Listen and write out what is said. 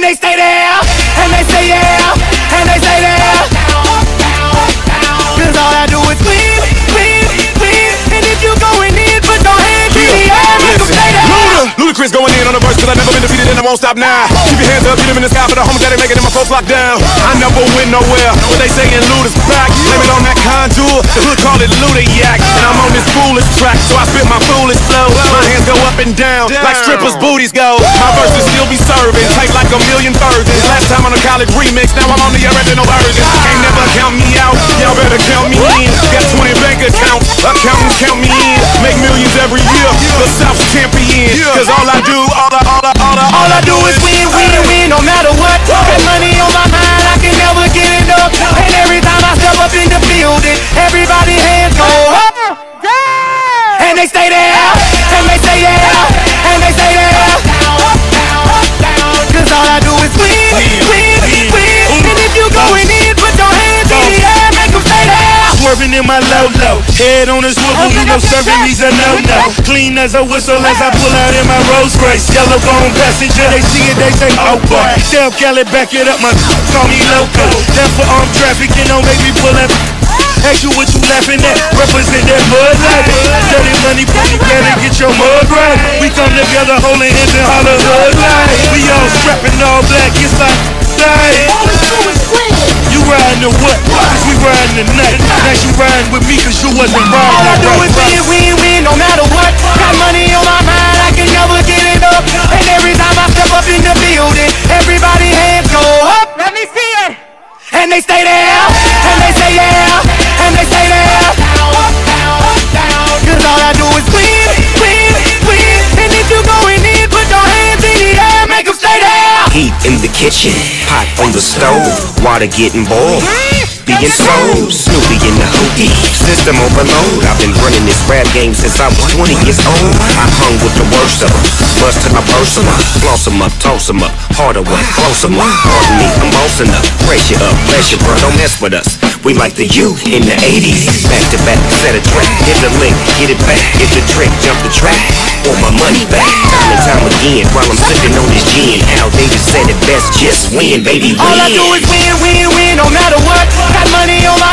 And they stay there, and they say yeah, and they say there. Cause all I do is win, win, win. And if you going in, put your hands in the air, make stay there. Luda, Ludacris going in on the verse cause I never been defeated and I won't stop now. Keep your hands up, get them in the sky for the homies that ain't making it, my folks locked down. I never went nowhere, but they saying Luda's back. Blame it on that Conjure, the hood call it Luda Yak. And I'm on this foolish track, so I spit my foolish flow. My hands go up and down, like strippers' booties go. My verses still be serving, like a million virgins. Last time on a college remix, now I'm on the original version. Can't never count me out, y'all better count me in. Got 20 bank accounts, accountants count me in. Make millions every year, the South's champion. Cause all I do, all I, all I, all I, All I do is win, win, win, no matter what. Got money on my mind, I can never get enough. And every time I step up in the building, everybody hands go up. And they stay there, and they say yeah, Swerving in my low low, head on a swivel, you know serving me's a no no. Clean as a whistle as I pull out in my Rolls Royce, yellow bone passenger. They see it, they say oh boy. Def Cali back it up, my call me loco. That's for armed trafficking, don't make me pull up. Ask you what you laughing at, represent that mud light. Dirty money, put together, get your mud right. We come together, holding hands and holler hood light. We all Cause we riding the night. Now you riding with me cause you wasn't All I do is win, win, win, no matter what. Got money on my mind, I can never get it up. And every time I step up in the building, everybody hands go up. Let me see it. And they stay there, and they say yeah, and they say there. Cause all I do is win, win, win. And if you going in, put your hands in the air, make 'em stay there. Heat in the kitchen, pot on the stove, water getting boiled. Being sold, Snoopy in the hoodie, system overload. I've been running this rap game since I was 20 years old. I hung with the worst of them, bust till I burst 'em up, floss 'em up, toss 'em up, harder one, close 'em up. Pardon me, I'm bossing up, pressure up, pressure bro, don't mess with us. We like the U in the 80s, back to back, set a track, hit the link, get it back, hit the trick, jump the track, want my money back, time and time again, while I'm sipping on this gin. Al Davis said it best, just win, baby, win. All I do is win, money on my